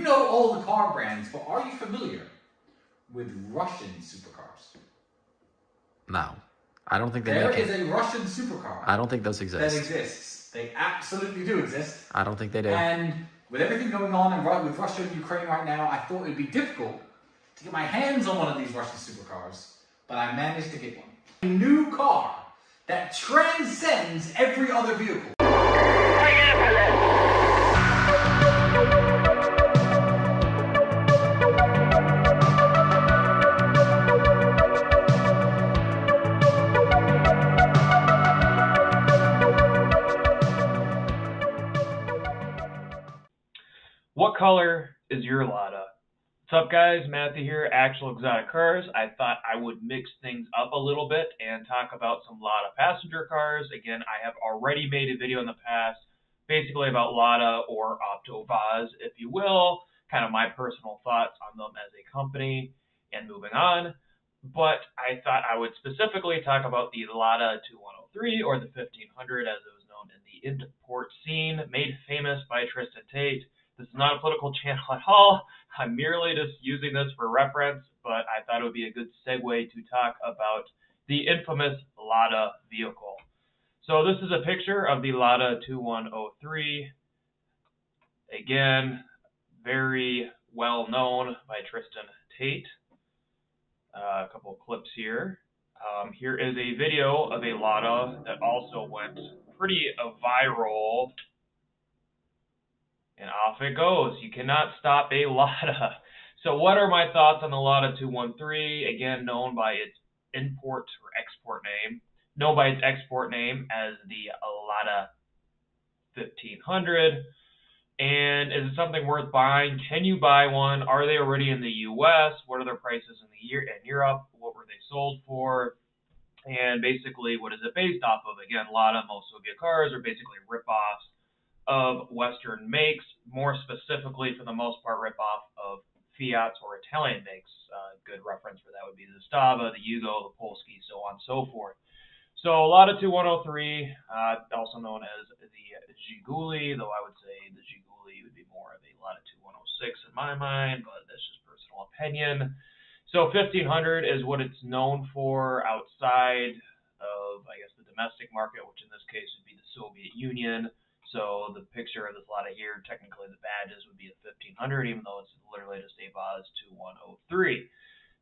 You know all the car brands, but are you familiar with Russian supercars? No, I don't think they There make is it. a Russian supercar I don't think those exist. that exist. exists. They absolutely do exist. I don't think they do. And with everything going on in, with Russia and Ukraine right now, I thought it'd be difficult to get my hands on one of these Russian supercars, but I managed to get one. A new car that transcends every other vehicle. Color is your Lada? What's up, guys? Matthew here, Actual Exotic Cars. I thought I would mix things up a little bit and talk about some Lada passenger cars. Again, I have already made a video in the past, basically about Lada or AvtoVAZ, if you will, kind of my personal thoughts on them as a company and moving on. But I thought I would specifically talk about the Lada 2103 or the 1500 as it was known in the import scene, made famous by Tristan Tate. This is not a political channel at all. I'm merely just using this for reference, but I thought it would be a good segue to talk about the infamous Lada vehicle. So this is a picture of the Lada 2103. Again, very well known by Tristan Tate. Uh, a couple clips here. Um, here is a video of a Lada that also went pretty viral and off it goes. You cannot stop a Lada. So what are my thoughts on the Lada 213? Again, known by its import or export name, known by its export name as the Lada 1500. And is it something worth buying? Can you buy one? Are they already in the U.S.? What are their prices in the year in Europe? What were they sold for? And basically, what is it based off of? Again, Lada, most Soviet cars are basically rip-offs of Western makes, more specifically, for the most part, rip-off of Fiats or Italian makes. Uh, good reference for that would be the Stava, the Yugo, the Polski, so on and so forth. So a Lada 2103, uh, also known as the Zhiguli, though I would say the Zhiguli would be more of a Lada 2106 in my mind, but that's just personal opinion. So 1500 is what it's known for outside of, I guess, the domestic market, which in this case would be the Soviet Union. So the picture of this Lada here, technically the badges would be a 1500, even though it's literally just a Vaz 2103.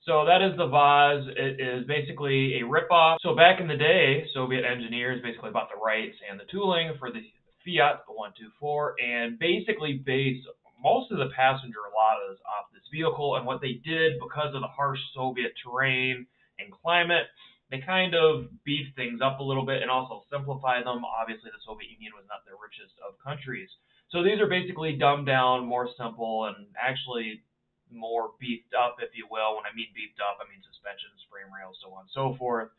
So that is the Vaz. It is basically a ripoff. So back in the day, Soviet engineers basically bought the rights and the tooling for the Fiat 124 and basically based most of the passenger Ladas off this vehicle. And what they did, because of the harsh Soviet terrain and climate, they kind of beef things up a little bit and also simplify them. Obviously, the Soviet Union was not the richest of countries. So these are basically dumbed down, more simple, and actually more beefed up, if you will. When I mean beefed up, I mean suspensions, frame rails, so on and so forth.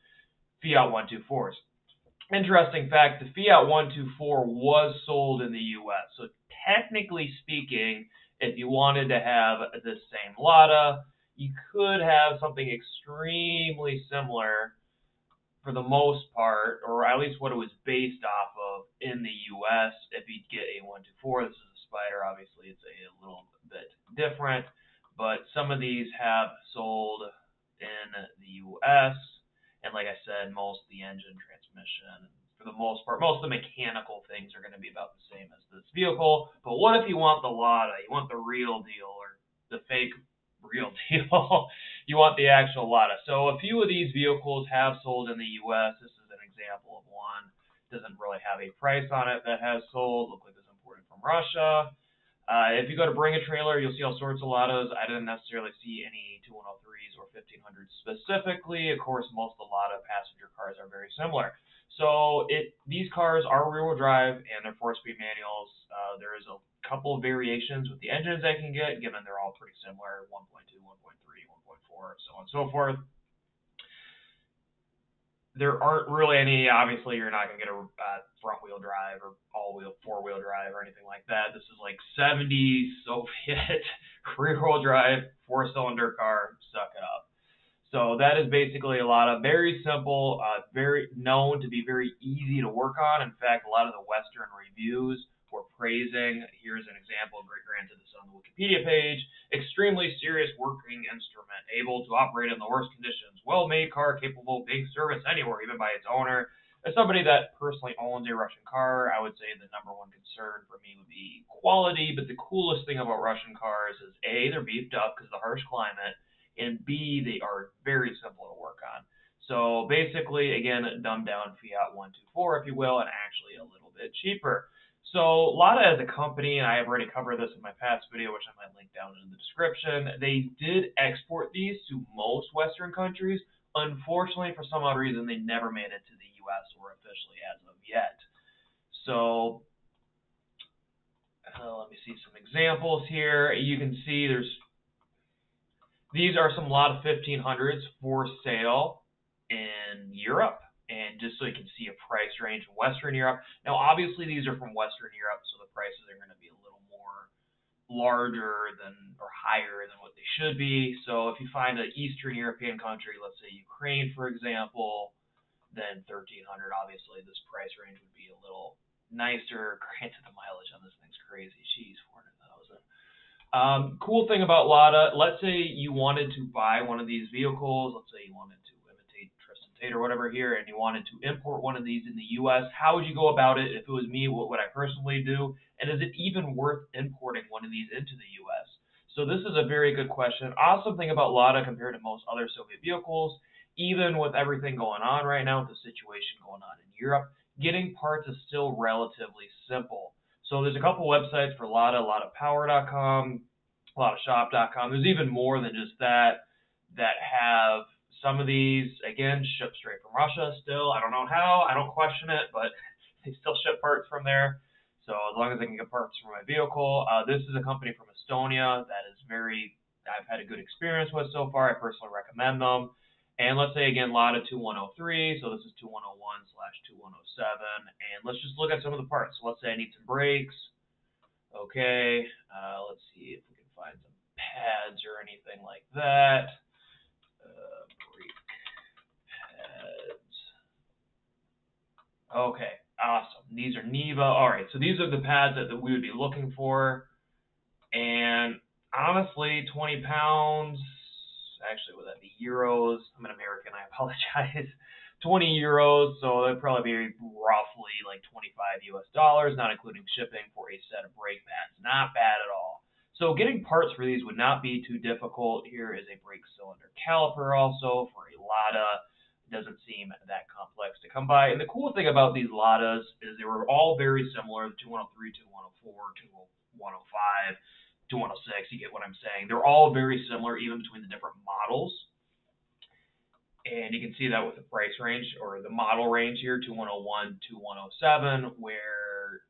Fiat 124s. Interesting fact the Fiat 124 was sold in the US. So technically speaking, if you wanted to have the same Lada, you could have something extremely similar for the most part, or at least what it was based off of in the US. If you get a 124, this is a Spider, obviously it's a little bit different, but some of these have sold in the US. And like I said, most the engine, transmission, for the most part, most of the mechanical things are going to be about the same as this vehicle. But what if you want the Lada? You want the real deal or the fake real deal. you want the actual Lada. So a few of these vehicles have sold in the U.S. This is an example of one. Doesn't really have a price on it that has sold. Look like it's imported from Russia. Uh, if you go to Bring a Trailer, you'll see all sorts of Ladas. I didn't necessarily see any 2103s or 1500s specifically. Of course, most of the Lada passenger cars are very similar. So it these cars are rear-wheel drive and they're four-speed manuals. Uh, there is a couple of variations with the engines I can get, given they're all pretty similar: 1.2, 1.3, 1.4, so on and so forth. There aren't really any. Obviously, you're not gonna get a uh, front-wheel drive or all-wheel, four-wheel drive or anything like that. This is like 70 Soviet rear-wheel drive, four-cylinder car. Suck it up. So that is basically a lot of very simple, uh, very known to be very easy to work on. In fact, a lot of the Western reviews were praising. Here's an example, granted this on the Wikipedia page. Extremely serious working instrument, able to operate in the worst conditions. Well-made car, capable of being serviced anywhere, even by its owner. As somebody that personally owns a Russian car, I would say the number one concern for me would be quality. But the coolest thing about Russian cars is A, they're beefed up because of the harsh climate, and B, they are very simple to work on. So basically, again, dumbed down Fiat 124, if you will, and actually a little bit cheaper. So Lada as a company, and I have already covered this in my past video, which I might link down in the description, they did export these to most Western countries. Unfortunately, for some odd reason, they never made it to the U.S. or officially as of yet. So uh, let me see some examples here. You can see there's these are some Lada 1500s for sale in Europe and just so you can see a price range in Western Europe. Now, obviously, these are from Western Europe, so the prices are going to be a little more larger than or higher than what they should be. So if you find an Eastern European country, let's say Ukraine, for example, then 1300 obviously this price range would be a little nicer. Granted, the mileage on this thing's crazy. she's 400,000. Um, cool thing about Lada, let's say you wanted to buy one of these vehicles. Let's say you wanted to imitate Tristan Tate or whatever here and you wanted to import one of these in the US, how would you go about it? If it was me, what would I personally do? And is it even worth importing one of these into the US? So this is a very good question. Awesome thing about Lada compared to most other Soviet vehicles, even with everything going on right now, with the situation going on in Europe, getting parts is still relatively simple. So there's a couple websites for Lada, LadaPower.com, LadaShop.com. There's even more than just that that have some of these, again, shipped straight from Russia still. I don't know how. I don't question it, but they still ship parts from there. So as long as I can get parts for my vehicle. Uh, this is a company from Estonia that is very, I've had a good experience with so far. I personally recommend them. And let's say again, Lada 2103. So this is 2101 slash 2107. And let's just look at some of the parts. So let's say I need some brakes. Okay. Uh, let's see if we can find some pads or anything like that. Uh, pads. Okay, awesome. These are Neva. All right, so these are the pads that, that we would be looking for. And honestly, 20 pounds, actually, would that be euros? I'm an American, I apologize. 20 euros, so that'd probably be roughly like 25 US dollars, not including shipping for a set of brake pads. Not bad at all. So getting parts for these would not be too difficult. Here is a brake cylinder caliper also for a Lada doesn't seem that complex to come by. And the cool thing about these Ladas is they were all very similar, the 2103, 2104, 2105, 2106, you get what I'm saying. They're all very similar even between the different models. And you can see that with the price range or the model range here, 2101 to 107, where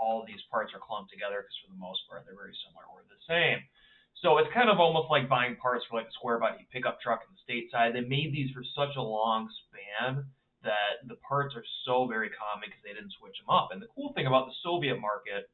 all these parts are clumped together because for the most part they're very similar or the same. So it's kind of almost like buying parts for like a square body pickup truck in the stateside. They made these for such a long span that the parts are so very common because they didn't switch them up. And the cool thing about the Soviet market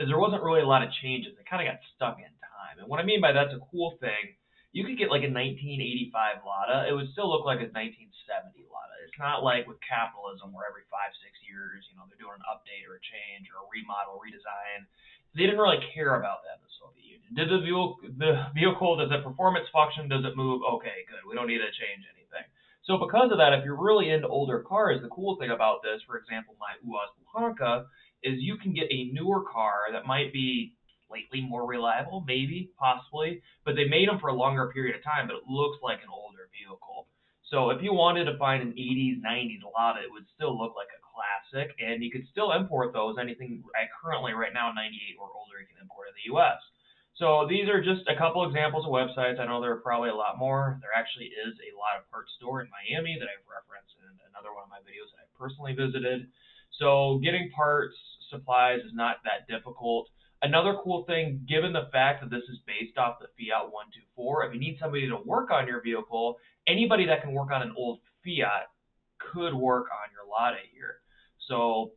is there wasn't really a lot of changes. It kind of got stuck in time. And what I mean by that's a cool thing. You could get like a 1985 Lada. It would still look like a 1970 Lada. It's not like with capitalism where every five, six years, you know, they're doing an update or a change or a remodel, redesign. They didn't really care about that in the Soviet Union. Did the vehicle, the vehicle, does it perform its function? Does it move? Okay, good. We don't need to change anything. So because of that, if you're really into older cars, the cool thing about this, for example, my UAZ Bukhanka, is you can get a newer car that might be slightly more reliable, maybe, possibly, but they made them for a longer period of time, but it looks like an older vehicle. So if you wanted to find an 80s, 90s Lada, it would still look like a classic, and you could still import those. Anything currently right now, 98 or older, you can import in the U.S. So these are just a couple examples of websites. I know there are probably a lot more. There actually is a lot of parts store in Miami that I've referenced in another one of my videos that I personally visited. So getting parts, supplies is not that difficult. Another cool thing, given the fact that this is based off the Fiat 124, if you need somebody to work on your vehicle, anybody that can work on an old Fiat could work on your Lada here. So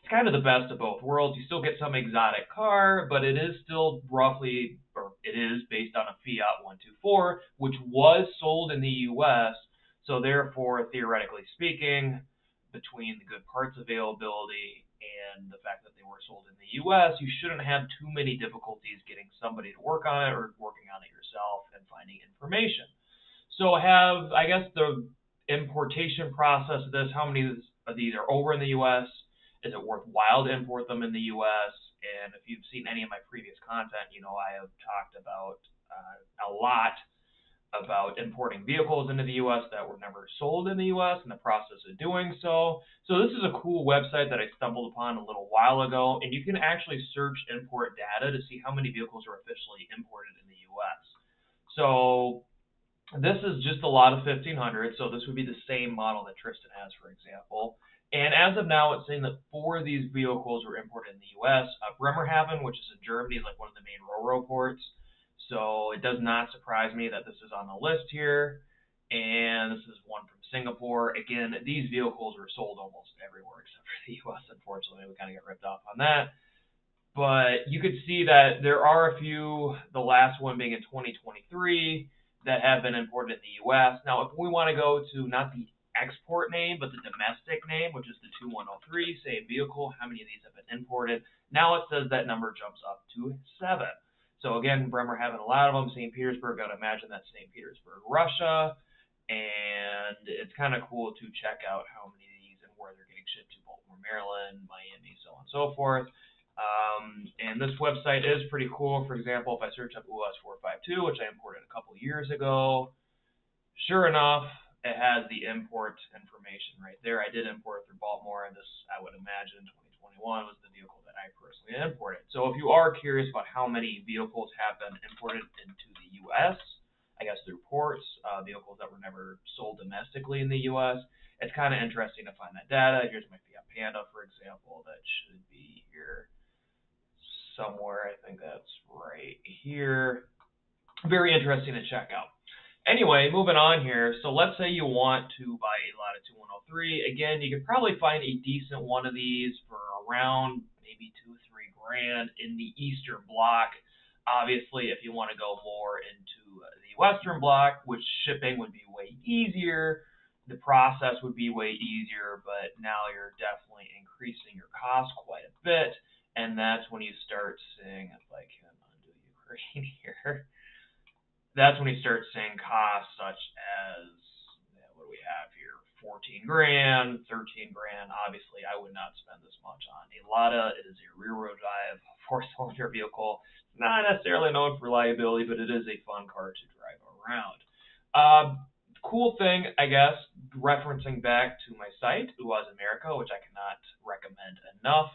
it's kind of the best of both worlds. You still get some exotic car, but it is still roughly, or it is based on a Fiat 124, which was sold in the U.S. So therefore, theoretically speaking, between the good parts availability and the fact that they were sold in the US, you shouldn't have too many difficulties getting somebody to work on it or working on it yourself and finding information. So have, I guess, the importation process of this, how many of these are over in the US? Is it worthwhile to import them in the US? And if you've seen any of my previous content, you know I have talked about uh, a lot about importing vehicles into the U.S. that were never sold in the U.S. and the process of doing so. So this is a cool website that I stumbled upon a little while ago, and you can actually search import data to see how many vehicles are officially imported in the U.S. So this is just a lot of 1500, so this would be the same model that Tristan has, for example. And as of now, it's saying that four of these vehicles were imported in the U.S. Uh, Bremerhaven, which is in Germany, like one of the main RoRo ports. So it does not surprise me that this is on the list here. And this is one from Singapore. Again, these vehicles are sold almost everywhere except for the US, unfortunately. We kind of get ripped off on that. But you could see that there are a few, the last one being in 2023, that have been imported in the US. Now, if we want to go to not the export name, but the domestic name, which is the 2103, same vehicle, how many of these have been imported? Now it says that number jumps up to seven. So again, Bremerhaven a lot of them. St. Petersburg, I'd imagine that's St. Petersburg, Russia. And it's kind of cool to check out how many of these and where they're getting shipped to Baltimore, Maryland, Miami, so on and so forth. Um, and this website is pretty cool. For example, if I search up UAZ 452, which I imported a couple years ago, sure enough, it has the import information right there. I did import through Baltimore, and this, I would imagine, 2021 was the vehicle that I personally imported. So if you are curious about how many vehicles have been imported into the U.S., I guess through ports, uh, vehicles that were never sold domestically in the U.S., it's kind of interesting to find that data. Here's my Fiat Panda, for example, that should be here somewhere. I think that's right here. Very interesting to check out. Anyway, moving on here. So let's say you want to buy a Lada 2103. Again, you could probably find a decent one of these for around maybe two, or three grand in the Eastern Block. Obviously, if you want to go more into the Western Block, which shipping would be way easier, the process would be way easier, but now you're definitely increasing your cost quite a bit. And that's when you start seeing, if I can undo Ukraine here that's when you start seeing costs such as what do we have here? 14 grand 13 grand. Obviously i would not spend this much on a lada. It is a rear wheel drive four cylinder vehicle. Not necessarily known for reliability but it is a fun car to drive around. Uh, cool thing i guess referencing back to my site UAZ America which i cannot recommend enough.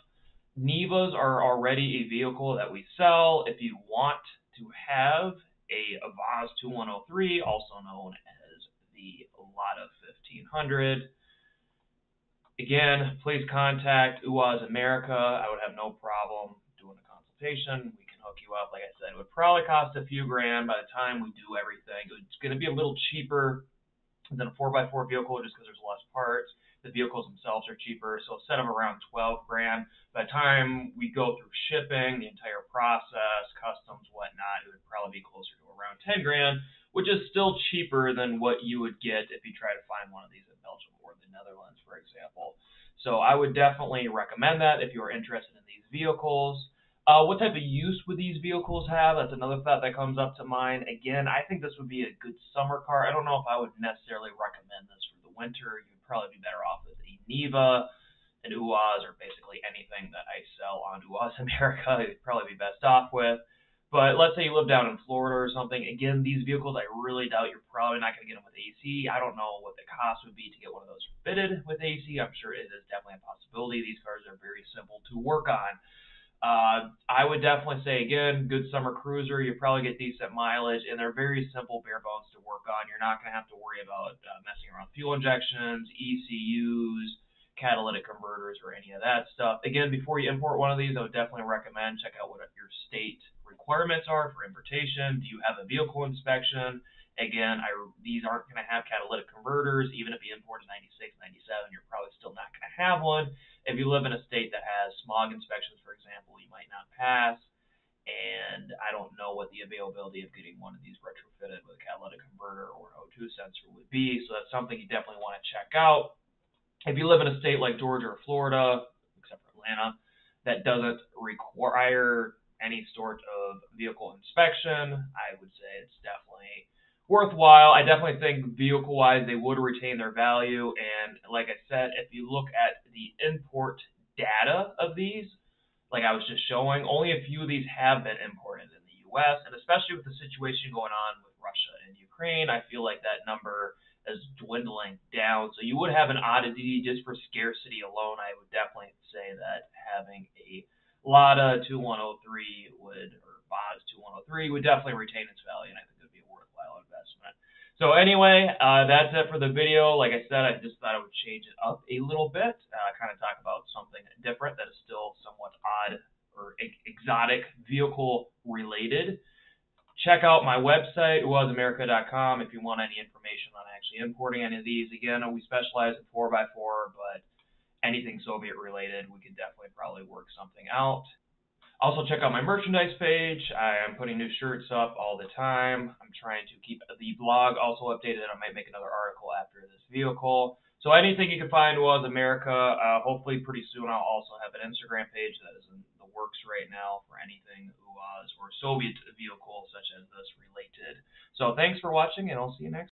Nivas are already a vehicle that we sell. If you want to have a Vaz 2103, also known as the Lada 1500. Again, please contact UAZ America. I would have no problem doing a consultation. We can hook you up. Like I said, it would probably cost a few grand by the time we do everything. It's going to be a little cheaper than a 4x4 vehicle just because there's less parts. The vehicles themselves are cheaper, so instead of around 12 grand, by the time we go through shipping, the entire process, customs, whatnot, it would probably be closer to around 10 grand, which is still cheaper than what you would get if you try to find one of these in Belgium or the Netherlands, for example. So I would definitely recommend that if you are interested in these vehicles. Uh, what type of use would these vehicles have? That's another thought that comes up to mind. Again, I think this would be a good summer car. I don't know if I would necessarily recommend this for the winter. You probably be better off with a Niva, an UAZ, or basically anything that I sell on UAZ America. You'd probably be best off with. But let's say you live down in Florida or something. Again, these vehicles, I really doubt you're probably not going to get them with AC. I don't know what the cost would be to get one of those fitted with AC. I'm sure it is definitely a possibility. These cars are very simple to work on. Uh, I would definitely say again, good summer cruiser. You probably get decent mileage, and they're very simple, bare bones to work on. You're not going to have to worry about uh, messing around fuel injections, ECUs, catalytic converters, or any of that stuff. Again, before you import one of these, I would definitely recommend check out what your state requirements are for importation. Do you have a vehicle inspection? Again, I, these aren't going to have catalytic converters. Even if you import a 96, 97, you're probably still not going to have one. If you live in a state that has smog inspections, for example, you might not pass. And I don't know what the availability of getting one of these retrofitted with a catalytic converter or an O2 sensor would be. So that's something you definitely want to check out. If you live in a state like Georgia or Florida, except for Atlanta that doesn't require any sort of vehicle inspection, I would say it's definitely worthwhile. I definitely think vehicle wise they would retain their value. And like I said, if you look at the import data of these, like I was just showing, only a few of these have been imported in the US. And especially with the situation going on with Russia and Ukraine, I feel like that number is dwindling down. So you would have an oddity just for scarcity alone. I would definitely say that having a Lada 2103 would, or Vaz 2103 would definitely retain its value. And I think so anyway, uh, that's it for the video. Like I said, I just thought I would change it up a little bit, uh, kind of talk about something different that is still somewhat odd or exotic vehicle related. Check out my website, uazamerica.com, if you want any information on actually importing any of these. Again, we specialize in 4x4, but anything Soviet related, we could definitely probably work something out. Also, check out my merchandise page. I am putting new shirts up all the time. I'm trying to keep the blog also updated. I might make another article after this vehicle. So anything you can find UAZ America. Uh, hopefully, pretty soon I'll also have an Instagram page that is in the works right now for anything UAZ or Soviet vehicle such as this related. So thanks for watching, and I'll see you next.